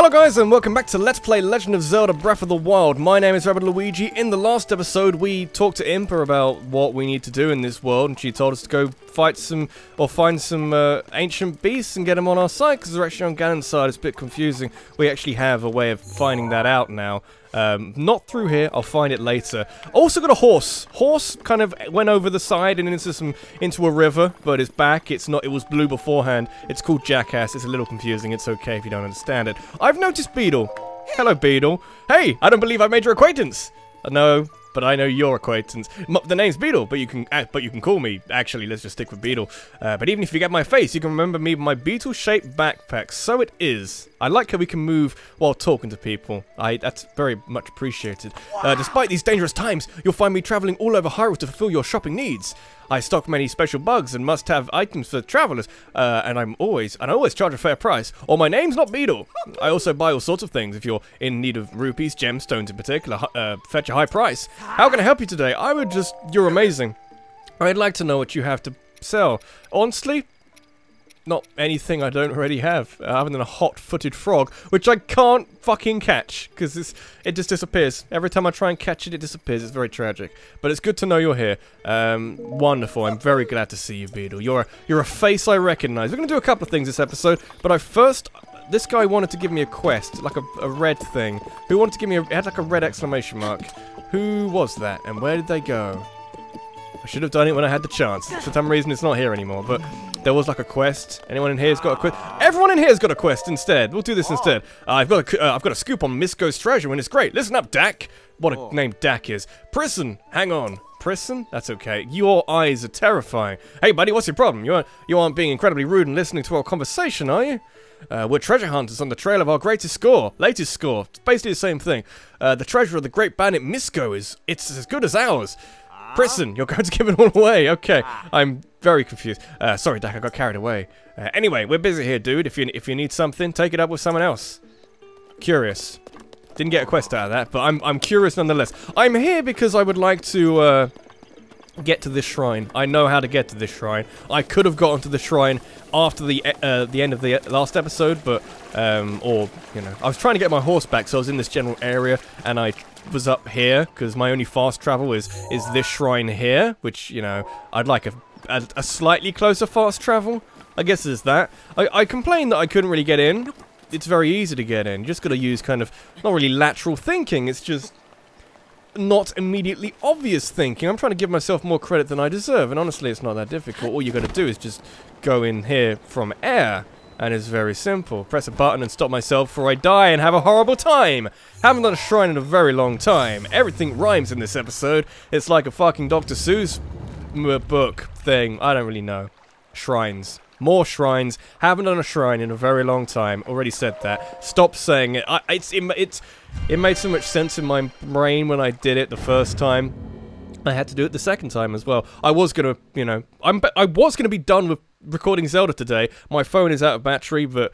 Hello guys and welcome back to Let's Play Legend of Zelda Breath of the Wild. My name is Rabbid Luigi. In the last episode we talked to Impa about what we need to do in this world and she told us to go fight some or find some uh, ancient beasts and get them on our side because they're actually on Ganon's side. It's a bit confusing. We actually have a way of finding that out now. Um, not through here, I'll find it later. Also got a horse. Horse kind of went over the side and into some into a river, but it's back. It's not. It was blue beforehand. It's called Jackass. It's a little confusing. It's okay if you don't understand it. I've noticed Beedle. Hello, Beedle. Hey, I don't believe I made your acquaintance. Uh, no, but I know your acquaintance. The name's Beedle, but you can uh, but you can call me. Actually, let's just stick with Beedle. Uh, but even if you get my face, you can remember me by my beetle-shaped backpack. So it is. I like how we can move while talking to people. I that's very much appreciated. Uh, despite these dangerous times, you'll find me traveling all over Hyrule to fulfill your shopping needs. I stock many special bugs and must-have items for travelers, uh, and I'm always and I always charge a fair price. Or my name's not Beedle. I also buy all sorts of things if you're in need of rupees, gemstones in particular. Uh, fetch a high price. How can I help you today? I would just you're amazing. I'd like to know what you have to sell. Honestly, not anything I don't already have, uh, other than a hot-footed frog, which I can't fucking catch, because it just disappears. Every time I try and catch it, it disappears. It's very tragic. But it's good to know you're here. Um, wonderful. I'm very glad to see you, Beedle. You're a, you're a face I recognize. We're going to do a couple of things this episode, but I first... This guy wanted to give me a quest, like a, a red thing. Who wanted to give me a... Had like a red exclamation mark. Who was that, and where did they go? I should have done it when I had the chance. For some reason, it's not here anymore, but there was like a quest. Anyone in here's got a quest? Everyone in here's got a quest instead. We'll do this instead. Uh, I've got a, uh, I've got a scoop on Misko's treasure, and it's great. Listen up, Dak. What a name Dak is. Prison. Hang on. Prison? That's okay. Your eyes are terrifying. Hey, buddy, what's your problem? You aren't, you aren't being incredibly rude and listening to our conversation, are you? Uh, we're treasure hunters on the trail of our greatest score. Latest score. It's basically the same thing. Uh, the treasure of the great bandit Misko is... It's as good as ours. Prison, you're going to give it all away. Okay, I'm very confused. Uh, sorry, Dak, I got carried away. Uh, anyway, we're busy here, dude. If you if you need something, take it up with someone else. Curious. Didn't get a quest out of that, but I'm I'm curious nonetheless. I'm here because I would like to uh, get to this shrine. I know how to get to this shrine. I could have gotten to the shrine after the uh, the end of the last episode, but um, or you know, I was trying to get my horse back, so I was in this general area, and I was up here because my only fast travel is is this shrine here, which you know I'd like a a, a slightly closer fast travel. I guess there's that. I, I complained that I couldn't really get in. It's very easy to get in. You just got to use kind of not really lateral thinking. It's just not immediately obvious thinking. I'm trying to give myself more credit than I deserve, and honestly, it's not that difficult. All you got to do is just go in here from air, and it's very simple. Press a button and stop myself before I die and have a horrible time. Haven't done a shrine in a very long time. Everything rhymes in this episode. It's like a fucking Dr. Seuss uh, book thing. I don't really know. Shrines. More shrines. Haven't done a shrine in a very long time. Already said that. Stop saying it. I, it's, it, it's, it made so much sense in my brain when I did it the first time. I had to do it the second time as well. I was gonna, you know, I'm, I was gonna be done with recording Zelda today. My phone is out of battery, but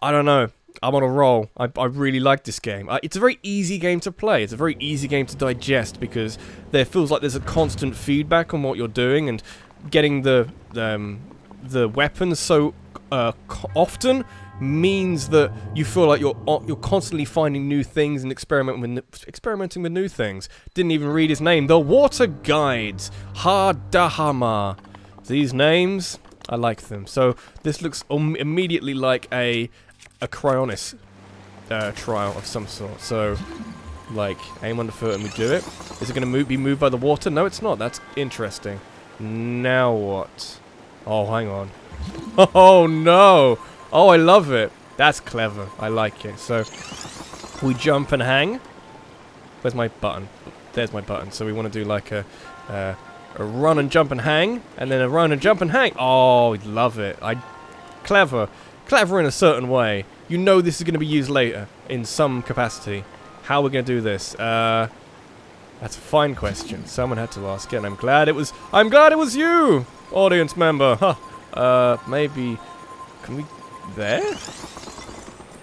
I don't know. I'm on a roll. I, I really like this game. Uh, it's a very easy game to play. It's a very easy game to digest because there feels like there's a constant feedback on what you're doing and getting the um, the weapons so uh, often means that you feel like you're you're constantly finding new things and experimenting with experimenting with new things. Didn't even read his name. The Water Guides, Ha Dahamar. These names, I like them. So this looks immediately like a a Cryonis uh, trial of some sort. So, like, aim on the foot and we do it. Is it going to move, be moved by the water? No, it's not. That's interesting. Now what? Oh, hang on. Oh, no. Oh, I love it. That's clever. I like it. So, we jump and hang. Where's my button? There's my button. So we want to do like a, uh, a run and jump and hang, and then a run and jump and hang. Oh, love it. I clever, clever in a certain way. You know this is going to be used later in some capacity. How are we going to do this? Uh, that's a fine question. Someone had to ask it, and I'm glad it was. I'm glad it was you, audience member. Huh. Uh, maybe. Can we? There?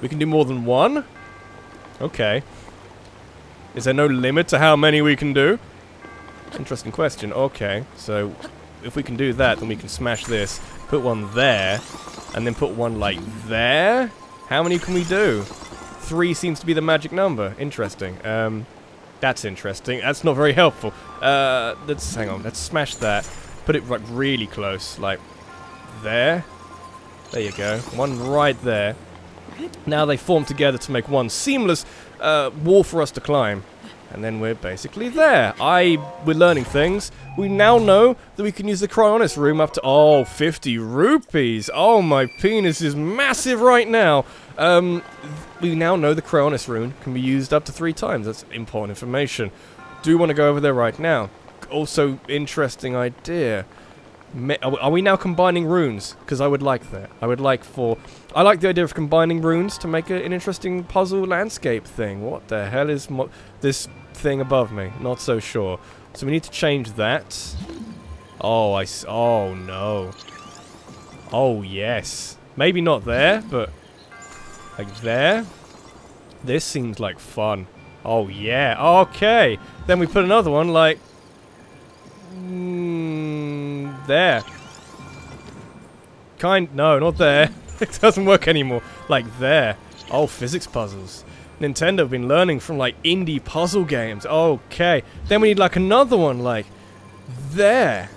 We can do more than one. Okay. Is there no limit to how many we can do? Interesting question. Okay, so if we can do that, then we can smash this, put one there, and then put one like there. How many can we do? three seems to be the magic number. Interesting. Um, that's interesting. That's not very helpful. Uh, let's hang on. Let's smash that. Put it like really close, like there. There you go. One right there. Now they form together to make one seamless uh, wall for us to climb. And then we're basically there. I, we're learning things. We now know that we can use the Cryonis rune up to, oh, 50 rupees. Oh, my penis is massive right now. Um, we now know the Cryonis rune can be used up to three times. That's important information. Do want to go over there right now. Also, interesting idea. Are we now combining runes? Because I would like that. I would like for... I like the idea of combining runes to make a, an interesting puzzle landscape thing. What the hell is this thing above me? Not so sure. So we need to change that. Oh, I... Oh, no. Oh, yes. Maybe not there, but... Like there. This seems like fun. Oh, yeah. Okay. Then we put another one, like... there. Kind... No, not there. it doesn't work anymore. Like there. Oh, physics puzzles. Nintendo have been learning from like indie puzzle games. Okay. Then we need like another one like there.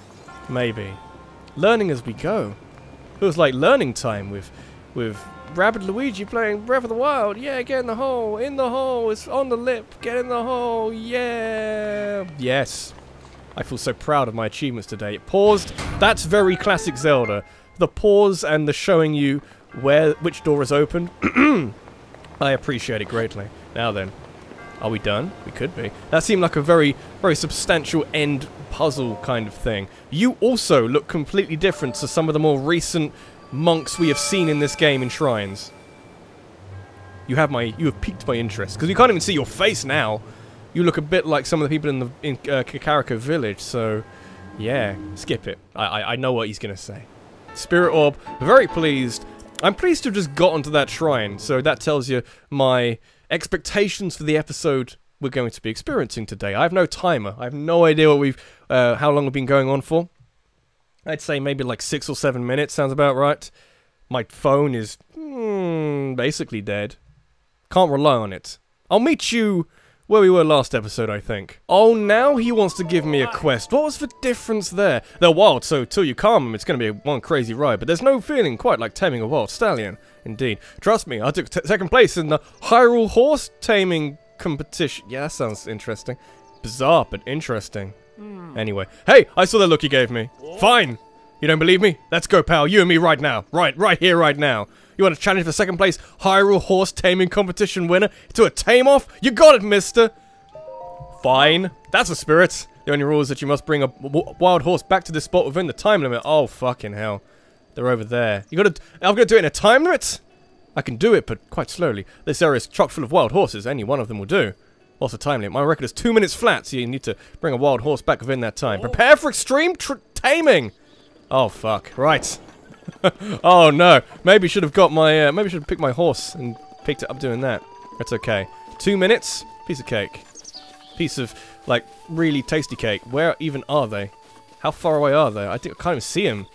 Maybe. Learning as we go. It was like learning time with with Rabbid Luigi playing Breath of the Wild. Yeah, get in the hole. In the hole. It's on the lip. Get in the hole. Yeah. Yes. I feel so proud of my achievements today. It paused. That's very classic Zelda. The pause and the showing you where which door is open. I appreciate it greatly. Now then, are we done? We could be. That seemed like a very, very substantial end puzzle kind of thing. You also look completely different to some of the more recent monks we have seen in this game in shrines. You have my, you have piqued my interest because we can't even see your face now. You look a bit like some of the people in the in uh, village, so yeah, skip it. I, I, I know what he's gonna say. Spirit Orb, very pleased. I'm pleased to have just got onto that shrine, so that tells you my expectations for the episode we're going to be experiencing today. I have no timer. I have no idea what we've, uh, how long we've been going on for. I'd say maybe like six or seven minutes sounds about right. My phone is mm, basically dead. Can't rely on it. I'll meet you where we were last episode, I think. Oh, now he wants to give me a quest. What was the difference there? They're wild, so till you calm them, it's going to be one crazy ride. But there's no feeling quite like taming a wild stallion. Indeed. Trust me, I took second place in the Hyrule Horse Taming Competition. Yeah, that sounds interesting. Bizarre, but interesting. Mm. Anyway. Hey, I saw the look you gave me. Fine. You don't believe me? Let's go, pal. You and me right now. Right, right here, right now. You want to challenge for second place Hyrule Horse Taming Competition winner to a tame-off? You got it, mister! Fine. That's a spirit. The only rule is that you must bring a wild horse back to this spot within the time limit. Oh, fucking hell. They're over there. You gotta- I'm gonna do it in a time limit? I can do it, but quite slowly. This area is chock full of wild horses. Any one of them will do. What's the time limit? My record is two minutes flat, so you need to bring a wild horse back within that time. Prepare for extreme taming! Oh, fuck. Right. oh, no. Maybe should have got my, uh, maybe should have picked my horse and picked it up doing that. That's okay. Two minutes, piece of cake. Piece of, like, really tasty cake. Where even are they? How far away are they? I, think I can't even see them.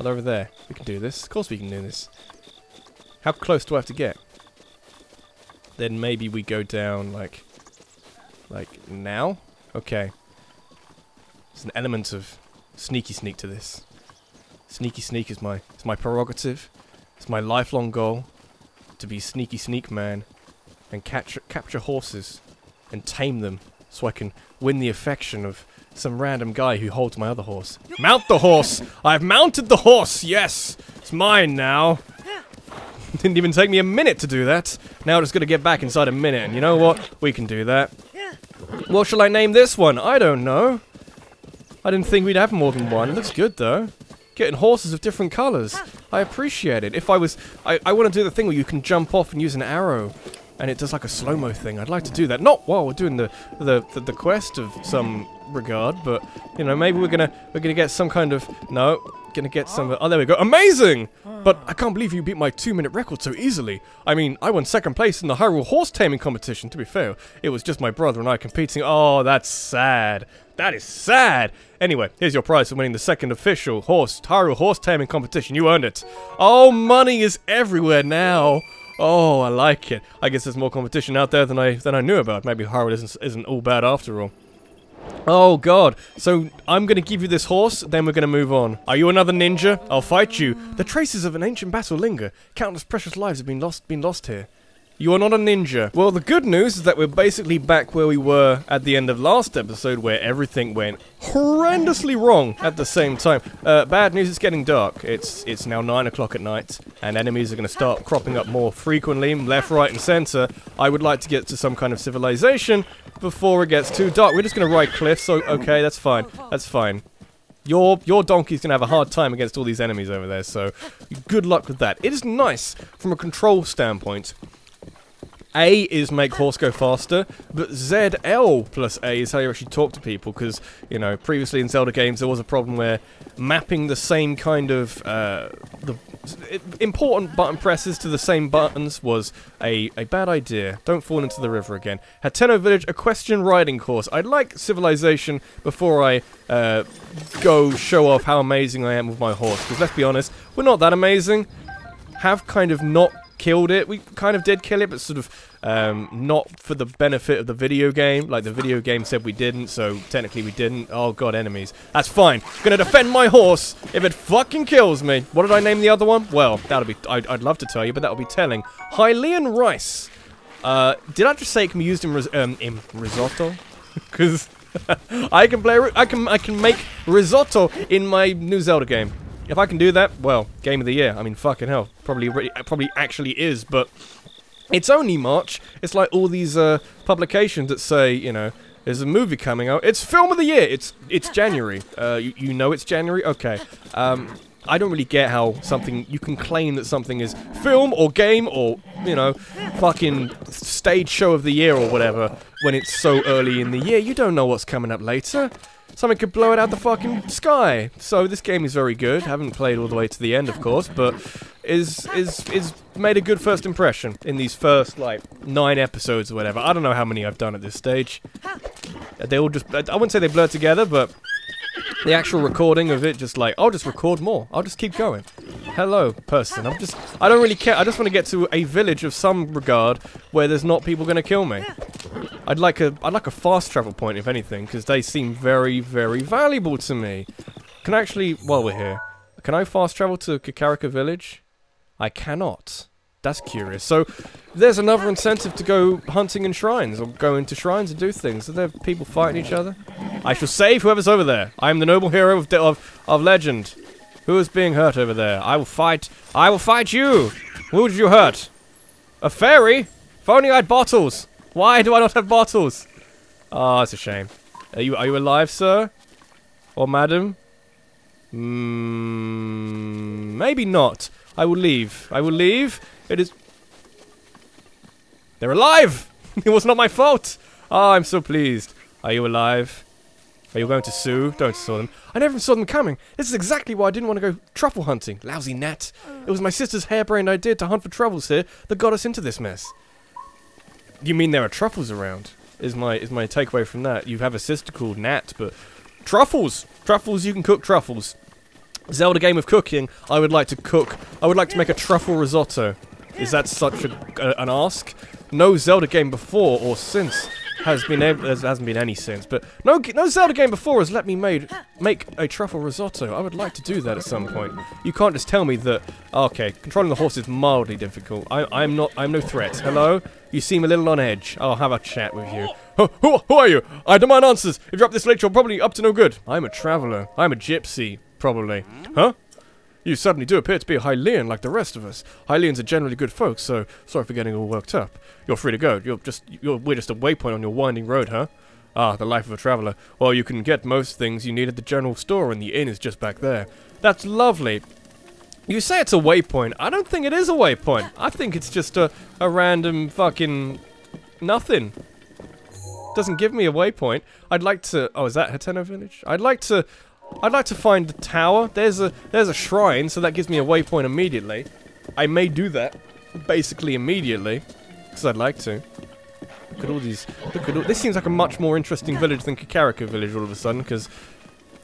They're over there. We can do this. Of course we can do this. How close do I have to get? then maybe we go down like like now okay there's an element of sneaky sneak to this sneaky sneak is my it's my prerogative it's my lifelong goal to be sneaky sneak man and capture capture horses and tame them so I can win the affection of some random guy who holds my other horse. Mount the horse! I've mounted the horse! Yes! It's mine now! Didn't even take me a minute to do that. Now I just to get back inside a minute, and you know what? We can do that. What shall I name this one? I don't know. I didn't think we'd have more than one. It looks good, though. Getting horses of different colours. I appreciate it. If I was... I, I want to do the thing where you can jump off and use an arrow. And it does like a slow-mo thing. I'd like to do that. Not while we're doing the, the, the, the quest of some regard, but, you know, maybe we're gonna, we're gonna get some kind of... No, Gonna get some... Oh. oh, there we go. Amazing! But I can't believe you beat my two-minute record so easily. I mean, I won second place in the Hyrule Horse Taming Competition, to be fair. It was just my brother and I competing. Oh, that's sad. That is sad! Anyway, here's your prize for winning the second official horse Hyrule Horse Taming Competition. You earned it. Oh, money is everywhere now. Oh, I like it. I guess there's more competition out there than I than I knew about. Maybe Hyrule isn't, isn't all bad after all. Oh god. So I'm gonna give you this horse, then we're gonna move on. Are you another ninja? I'll fight you. The traces of an ancient battle linger. Countless precious lives have been lost been lost here. You are not a ninja. Well, the good news is that we're basically back where we were at the end of last episode, where everything went horrendously wrong at the same time. Uh, bad news, it's getting dark. It's it's now 9 o'clock at night, and enemies are going to start cropping up more frequently, left, right, and center. I would like to get to some kind of civilization before it gets too dark. We're just going to ride cliffs, so okay, that's fine. That's fine. Your your donkey's gonna have a hard time against all these enemies over there, so good luck with that. It is nice from a control standpoint a is make horse go faster, but ZL plus A is how you actually talk to people, because, you know, previously in Zelda games there was a problem where mapping the same kind of, uh, the important button presses to the same buttons was a, a bad idea. Don't fall into the river again. Hateno Village, equestrian riding course. I'd like civilization before I uh, go show off how amazing I am with my horse, because let's be honest, we're not that amazing. Have kind of not killed it. We kind of did kill it, but sort of um, not for the benefit of the video game. Like the video game said we didn't, so technically we didn't. Oh god, enemies. That's fine. Gonna defend my horse if it fucking kills me. What did I name the other one? Well, that'll be. I'd, I'd love to tell you, but that'll be telling. Hylian rice. Uh, did I just say it can be used in, ris um, in risotto? Because I can play. I can. I can make risotto in my new Zelda game. If I can do that, well, game of the year. I mean, fucking hell, probably probably actually is, but it's only March. It's like all these uh, publications that say, you know, there's a movie coming out. It's film of the year. It's it's January. Uh, you, you know it's January. Okay. Um, I don't really get how something you can claim that something is film or game or you know fucking stage show of the year or whatever when it's so early in the year. You don't know what's coming up later. Something could blow it out the fucking sky. So this game is very good. Haven't played all the way to the end, of course, but is is is made a good first impression in these first like nine episodes or whatever. I don't know how many I've done at this stage. They all just I wouldn't say they blur together, but the actual recording of it just like I'll just record more. I'll just keep going. Hello, person. I'm just I don't really care. I just want to get to a village of some regard where there's not people going to kill me. I'd like a I'd like a fast travel point if anything because they seem very very valuable to me. Can I actually while we're here, can I fast travel to Kakariko village? I cannot. That's curious. So, there's another incentive to go hunting in shrines, or go into shrines and do things. Are there people fighting each other? I shall save whoever's over there. I am the noble hero of, of, of legend. Who is being hurt over there? I will fight. I will fight you. Who did you hurt? A fairy? If only I had bottles. Why do I not have bottles? Oh, it's a shame. Are you are you alive, sir? Or madam? Hmm. maybe not. I will leave. I will leave. It is... They're alive! it was not my fault! Oh, I'm so pleased. Are you alive? Are you going to sue? Don't sue them. I never saw them coming. This is exactly why I didn't want to go truffle hunting. Lousy gnat. It was my sister's harebrained idea to hunt for truffles here that got us into this mess. You mean there are truffles around? Is my is my takeaway from that. You have a sister called Nat, but truffles! Truffles, you can cook truffles. Zelda game of cooking, I would like to cook. I would like to make a truffle risotto. Is that such a, an ask? No Zelda game before or since has been able. There hasn't been any since, but no no Zelda game before has let me made make a truffle risotto. I would like to do that at some point. You can't just tell me that. Okay, controlling the horse is mildly difficult. I, I'm not. I'm no threat. Hello. You seem a little on edge. I'll have a chat with you. Who, who, who are you? I demand answers. If you're up this late, you're probably up to no good. I'm a traveler. I'm a gypsy. Probably. Huh? You suddenly do appear to be a Hylian like the rest of us. Hylians are generally good folks, so sorry for getting all worked up. You're free to go. You're just you're we're just a waypoint on your winding road, huh? Ah, the life of a traveler. Well, you can get most things you need at the general store, and the inn is just back there. That's lovely. You say it's a waypoint. I don't think it is a waypoint. I think it's just a, a random fucking nothing. Doesn't give me a waypoint. I'd like to... Oh, is that Hateno Village? I'd like to I'd like to find the tower. There's a there's a shrine, so that gives me a waypoint immediately. I may do that, basically immediately, because I'd like to. Look at all these. Look at all. This seems like a much more interesting village than Kakariko village all of a sudden, because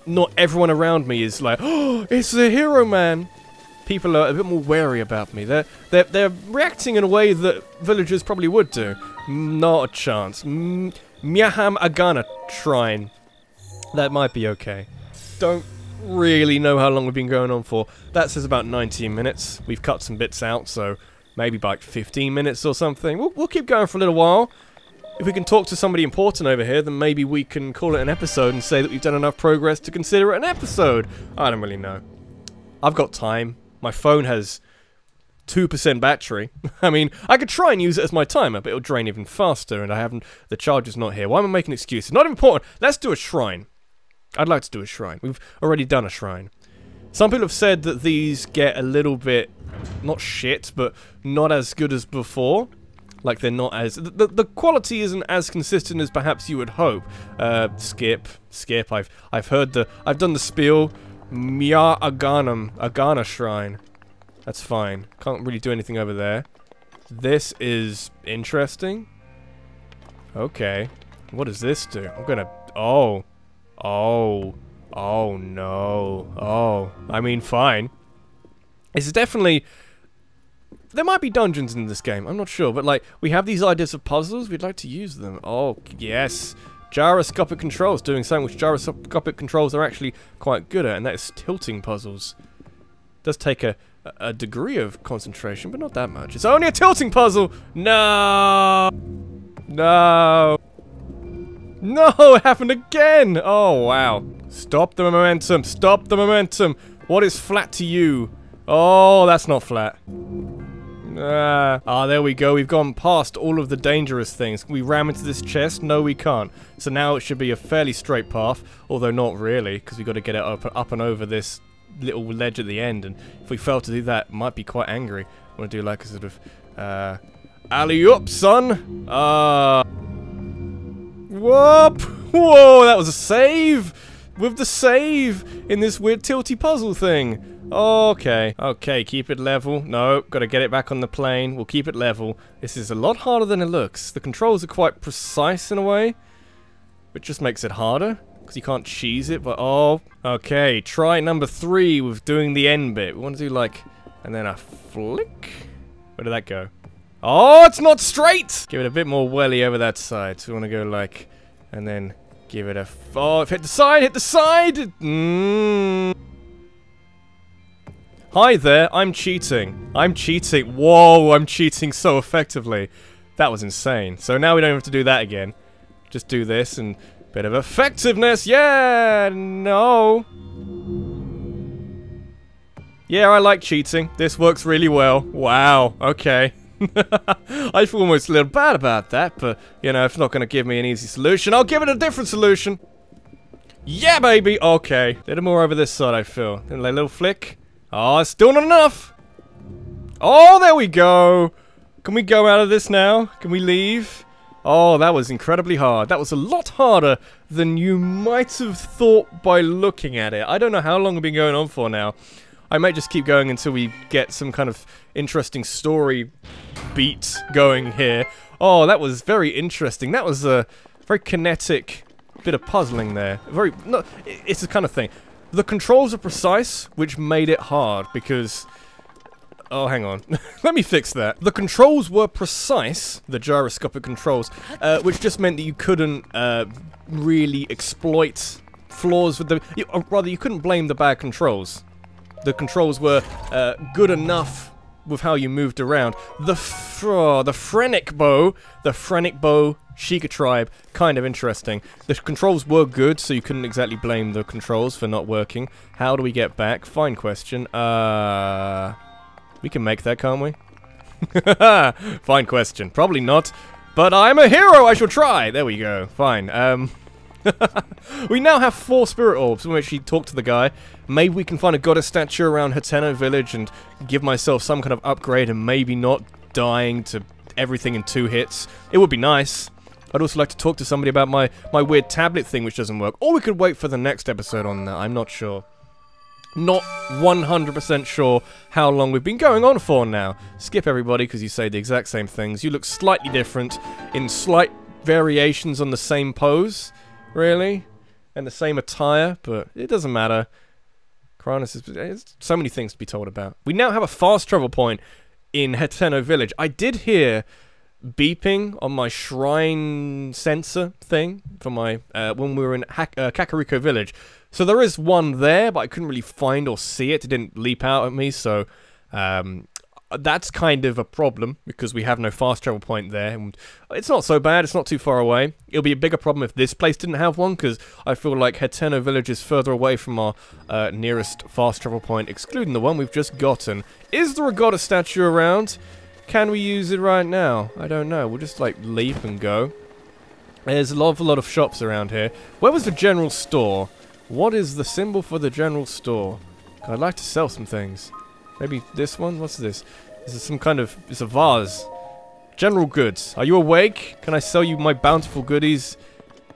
not everyone around me is like, oh, it's the hero man. people are a bit more wary about me. They're, they're, they're reacting in a way that villagers probably would do. Not a chance. M Myahm Agana Shrine. That might be okay. Don't really know how long we've been going on for. That says about 19 minutes. We've cut some bits out, so maybe like 15 minutes or something. We'll, we'll keep going for a little while. If we can talk to somebody important over here, then maybe we can call it an episode and say that we've done enough progress to consider it an episode. I don't really know. I've got time. My phone has 2% battery. I mean, I could try and use it as my timer, but it'll drain even faster, and I haven't... The charger's not here. Why am I making excuses? Not important. Let's do a shrine. I'd like to do a shrine. We've already done a shrine. Some people have said that these get a little bit... Not shit, but not as good as before like they're not as the, the quality isn't as consistent as perhaps you would hope. Uh, skip, skip. I've I've heard the I've done the spiel. Mia Aganam Agana Shrine. That's fine. Can't really do anything over there. This is interesting. Okay. What does this do? I'm gonna. Oh. Oh. Oh no. Oh. I mean, fine. It's definitely there might be dungeons in this game, I'm not sure, but like, we have these ideas of puzzles, we'd like to use them. Oh, yes. Gyroscopic controls, doing something which gyroscopic controls are actually quite good at, and that is tilting puzzles. does take a, a degree of concentration, but not that much. It's only a tilting puzzle! No! No! No, it happened again! Oh, wow. Stop the momentum, stop the momentum! What is flat to you? Oh, that's not flat. Ah, ah, there we go. We've gone past all of the dangerous things. Can we ram into this chest? No, we can't. So now it should be a fairly straight path, although not really, because we've got to get it up, up and over this little ledge at the end, and if we fail to do that, might be quite angry. Want to do like a sort of, uh, alley-oop, son! Uh, whoop! Whoa, that was a save! With the save in this weird tilty puzzle thing. Okay. Okay, keep it level. No, gotta get it back on the plane. We'll keep it level. This is a lot harder than it looks. The controls are quite precise in a way. Which just makes it harder. Because you can't cheese it, but oh. Okay, try number three with doing the end bit. We want to do like... And then a flick? Where did that go? Oh, it's not straight! Give it a bit more welly over that side. So we want to go like... And then give it a... Oh, hit the side, hit the side! Mmm... Hi there, I'm cheating. I'm cheating. Whoa, I'm cheating so effectively. That was insane. So now we don't have to do that again. Just do this and bit of effectiveness. Yeah, no. Yeah, I like cheating. This works really well. Wow, okay. I feel almost a little bad about that, but, you know, it's not going to give me an easy solution, I'll give it a different solution. Yeah, baby! Okay. A little more over this side, I feel. A little flick. Oh, it's still not enough. Oh, there we go. Can we go out of this now? Can we leave? Oh, that was incredibly hard. That was a lot harder than you might have thought by looking at it. I don't know how long we've been going on for now. I might just keep going until we get some kind of interesting story beat going here. Oh, that was very interesting. That was a very kinetic bit of puzzling there. Very, no, it's the kind of thing. The controls are precise, which made it hard, because... Oh, hang on. Let me fix that. The controls were precise, the gyroscopic controls, uh, which just meant that you couldn't uh, really exploit flaws with the... Or rather, you couldn't blame the bad controls. The controls were uh, good enough with how you moved around. The oh, the Phrenic bow, the Phrenic bow Sheikah tribe, kind of interesting. The controls were good, so you couldn't exactly blame the controls for not working. How do we get back? Fine question. Uh, we can make that, can't we? Fine question. Probably not. But I'm a hero, I shall try! There we go. Fine. Um... we now have four spirit orbs We actually talk to the guy. Maybe we can find a goddess statue around Hateno village and give myself some kind of upgrade and maybe not dying to everything in two hits. It would be nice. I'd also like to talk to somebody about my, my weird tablet thing which doesn't work. Or we could wait for the next episode on that, I'm not sure. Not 100% sure how long we've been going on for now. Skip everybody because you say the exact same things. You look slightly different in slight variations on the same pose really, and the same attire, but it doesn't matter. Karanis is so many things to be told about. We now have a fast travel point in Hateno Village. I did hear beeping on my shrine sensor thing for my uh, when we were in ha uh, Kakariko Village. So there is one there, but I couldn't really find or see it. It didn't leap out at me, so um, that's kind of a problem because we have no fast travel point there. And it's not so bad. It's not too far away. It'll be a bigger problem if this place didn't have one because I feel like Hateno Village is further away from our uh, nearest fast travel point, excluding the one we've just gotten. Is there a goddess statue around? Can we use it right now? I don't know. We'll just like leap and go. There's a lot, of, a lot of shops around here. Where was the general store? What is the symbol for the general store? I'd like to sell some things. Maybe this one? What's this? This is some kind of... It's a vase. General goods. Are you awake? Can I sell you my bountiful goodies?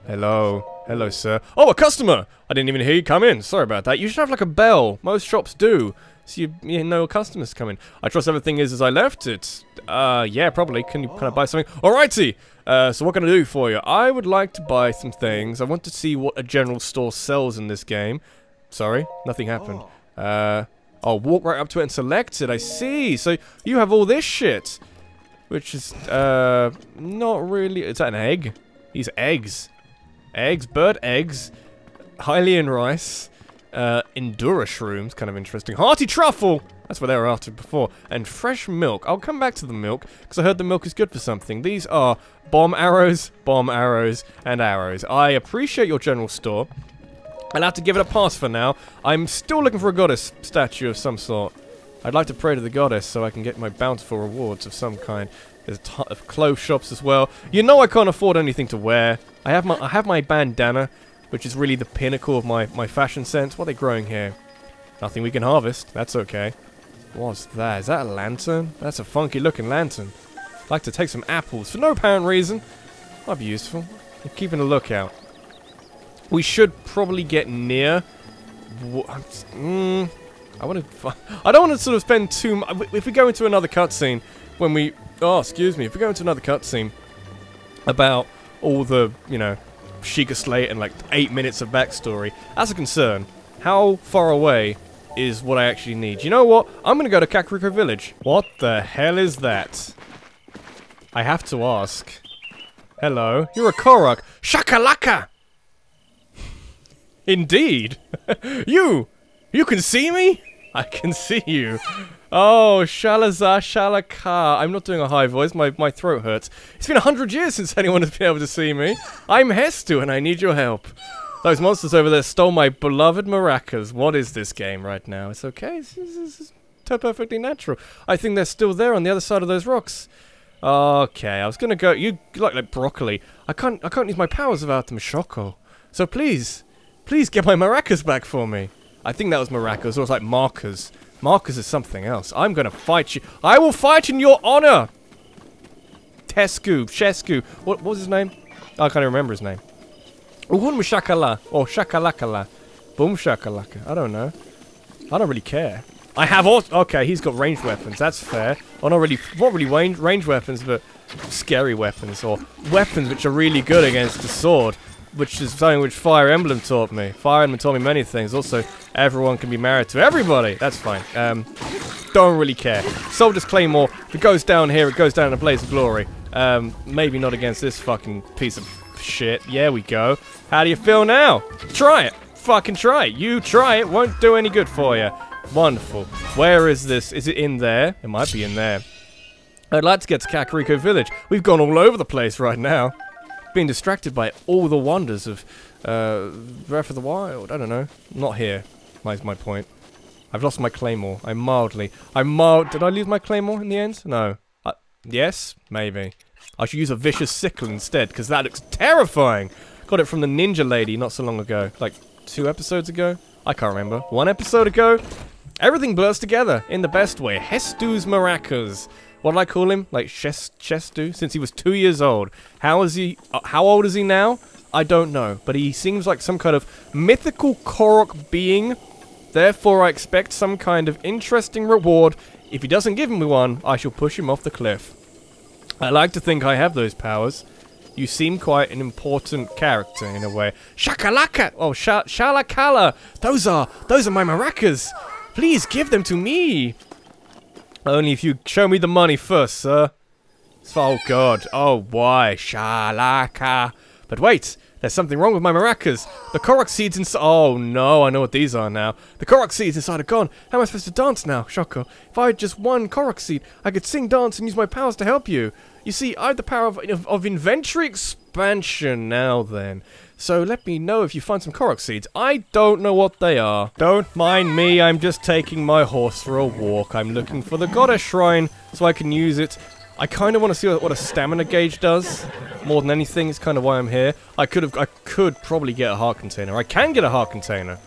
Hello. Hello, sir. Oh, a customer! I didn't even hear you come in. Sorry about that. You should have like a bell. Most shops do. So you, you know customers come in. I trust everything is as I left it. Uh, yeah, probably. Can you kind of buy something? Alrighty! Uh, so what can I do for you? I would like to buy some things. I want to see what a general store sells in this game. Sorry, nothing happened. Uh, I'll walk right up to it and select it. I see. So you have all this shit. Which is, uh, not really... Is that an egg? These eggs. Eggs, bird eggs. Hylian rice. Uh, Endura shrooms, kind of interesting. Hearty truffle! That's what they were after before. And fresh milk. I'll come back to the milk, because I heard the milk is good for something. These are bomb arrows, bomb arrows, and arrows. I appreciate your general store. I'll have to give it a pass for now. I'm still looking for a goddess statue of some sort. I'd like to pray to the goddess so I can get my bountiful rewards of some kind. There's a ton of clothes shops as well. You know I can't afford anything to wear. I have my I have my bandana, which is really the pinnacle of my, my fashion sense. What are they growing here? Nothing we can harvest. That's okay. What's that? Is that a lantern? That's a funky looking lantern. I'd like to take some apples for no apparent reason. Might be useful. I'm keeping a lookout. We should probably get near. Mm, I want to. I don't want to sort of spend too much. If we go into another cutscene, when we. Oh, excuse me. If we go into another cutscene about all the, you know, Sheikah Slate and like eight minutes of backstory, that's a concern. How far away is what I actually need? You know what? I'm gonna go to Kakariko Village. What the hell is that? I have to ask. Hello, you're a Korok. Shakalaka! Indeed! you! You can see me? I can see you. Oh, Shalazar Shalaka. I'm not doing a high voice, my, my throat hurts. It's been a hundred years since anyone has been able to see me. I'm Hestu and I need your help. Those monsters over there stole my beloved maracas. What is this game right now? It's okay. It's, it's perfectly natural. I think they're still there on the other side of those rocks. Okay, I was gonna go. You like like broccoli. I can't. I can't use my powers without them, Shoko. So please, please get my maracas back for me. I think that was maracas, or it's like markers. Markers is something else. I'm gonna fight you. I will fight in your honor. Tescu, Chesku. What, what was his name? Oh, I can't remember his name. Uhun Shakala or Shakalakala. Boom Shakalaka. I don't know. I don't really care. I have all. Okay, he's got ranged weapons. That's fair. Well, not really. Not really range range weapons, but scary weapons or weapons which are really good against the sword which is something which Fire Emblem taught me. Fire Emblem taught me many things. Also, everyone can be married to everybody. That's fine. Um, don't really care. Soldier's Claymore, if it goes down here, it goes down in a blaze of glory. Um, maybe not against this fucking piece of shit. Yeah, we go. How do you feel now? Try it. Fucking try it. You try it. Won't do any good for you. Wonderful. Where is this? Is it in there? It might be in there. I'd like to get to Kakariko Village. We've gone all over the place right now being distracted by all the wonders of uh, Breath of the Wild. I don't know. Not here. That's my point. I've lost my claymore. I'm mildly. I'm mild. Did I lose my claymore in the end? No. Uh, yes? Maybe. I should use a vicious sickle instead, because that looks terrifying. Got it from the ninja lady not so long ago. Like, two episodes ago? I can't remember. One episode ago? Everything blurs together in the best way. Hestu's Maracas. What did I call him? Like Chest Chestu? Since he was two years old. How is he? Uh, how old is he now? I don't know, but he seems like some kind of mythical Korok being. Therefore, I expect some kind of interesting reward. If he doesn't give me one, I shall push him off the cliff. I like to think I have those powers. You seem quite an important character in a way. Shakalaka! Oh, sha Shalakala! Those are, those are my maracas! Please give them to me! Only if you show me the money first, sir. Oh god. Oh, why? Shalaka. But wait, there's something wrong with my maracas. The korok seeds inside. Oh no, I know what these are now. The korok seeds inside are gone. How am I supposed to dance now, Shoko? If I had just one korok seed, I could sing, dance, and use my powers to help you. You see, I have the power of, of, of inventory expansion now then. So let me know if you find some korok seeds. I don't know what they are. Don't mind me, I'm just taking my horse for a walk. I'm looking for the goddess shrine so I can use it I kind of want to see what a stamina gauge does. More than anything, it's kind of why I'm here. I could have, I could probably get a heart container. I can get a heart container.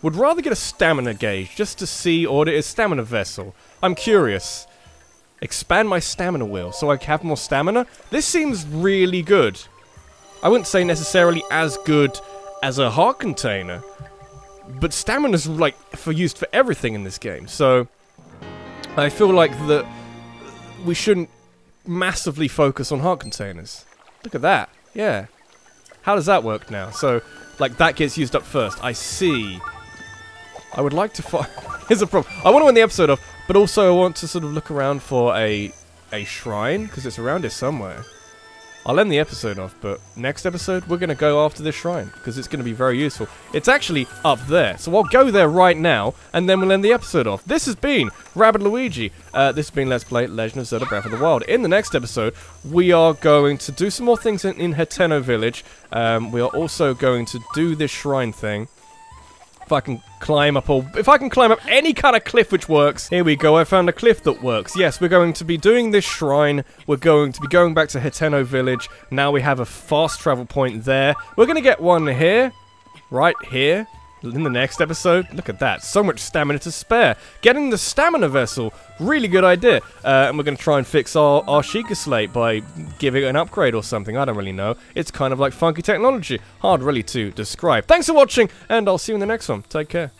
Would rather get a stamina gauge just to see, or it is stamina vessel. I'm curious. Expand my stamina wheel so I can have more stamina. This seems really good. I wouldn't say necessarily as good as a heart container, but stamina's like for used for everything in this game. So I feel like that we shouldn't massively focus on heart containers. Look at that. Yeah. How does that work now? So, like, that gets used up first. I see. I would like to find... Here's a problem. I want to win the episode off, but also I want to sort of look around for a a shrine, because it's around here somewhere. I'll end the episode off, but next episode, we're going to go after this shrine, because it's going to be very useful. It's actually up there, so I'll go there right now, and then we'll end the episode off. This has been Rabbid Luigi. Uh, this has been Let's Play Legend of Zelda Breath of the Wild. In the next episode, we are going to do some more things in, in Village. Um, we are also going to do this shrine thing. If I can climb up or if I can climb up any kind of cliff which works. Here we go, I found a cliff that works. Yes, we're going to be doing this shrine. We're going to be going back to Hateno Village. Now we have a fast travel point there. We're going to get one here. Right here in the next episode. Look at that. So much stamina to spare. Getting the stamina vessel. Really good idea. Uh, and we're going to try and fix our, our Sheikah Slate by giving it an upgrade or something. I don't really know. It's kind of like funky technology. Hard really to describe. Thanks for watching, and I'll see you in the next one. Take care.